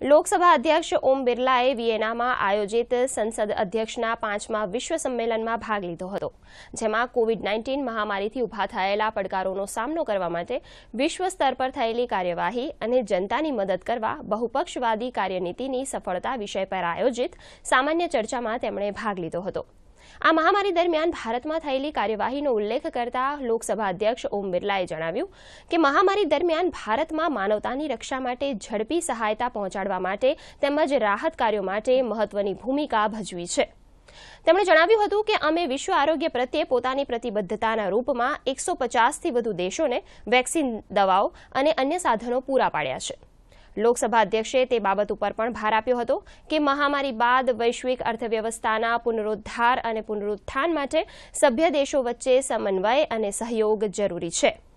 લોકસભા અધ્યક્ષ ઓમ બિરલાએ વિયેનામાં આયોજિત સંસદ અધ્યક્ષના પાંચમા વિશ્વ સંમેલનમાં ભાગ લીધો હતો, જેમાં કોવિડ નાઇન્ટીન મહામારીથી ઊભા થયેલા પડકારોનો સામનો કરવા માટે વિશ્વ સ્તર પર થયેલી કાર્યવાહી અને જનતાની મદદ કરવા બહુપક્ષવાદી કાર્યનીતિની સફળતા વિષય પર આયોજિત સામાન્ય ચર્ચામાં તેમણે ભાગ લીધો હતો. આ મહામારી દરમિયાન ભારતમાં થયેલી કાર્યવાહીનો ઉલ્લેખ કરતા લોકસભા અધ્યક્ષ ઓમ બિરલાએ જણાવ્યું કે મહામારી દરમિયાન ભારતમાં માનવતાની રક્ષા માટે ઝડપી સહાયતા પહોંચાડવા માટે તેમજ રાહત કાર્યો માટે મહત્વની ભૂમિકા ભજવી છે. તેમણે જણાવ્યું હતું કે અમે વિશ્વ આરોગ્ય પ્રત્યે પોતાની પ્રતિબદ્ધતાના રૂપમાં એકસો પચાસથી વધુ દેશોને વેક્સિન દવાઓ અને અન્ય સાધનો પૂરા પાડ્યા છે. લોકસભા અધ્યક્ષે તે બાબત ઉપર પણ ભાર આપ્યો હતો કે મહામારી બાદ વૈશ્વિક અર્થવ્યવસ્થાના પુનરુદ્ધાર અને પુનરુત્થાન માટે સભ્ય દેશો વચ્ચે સમન્વય અને સહયોગ જરૂરી છે.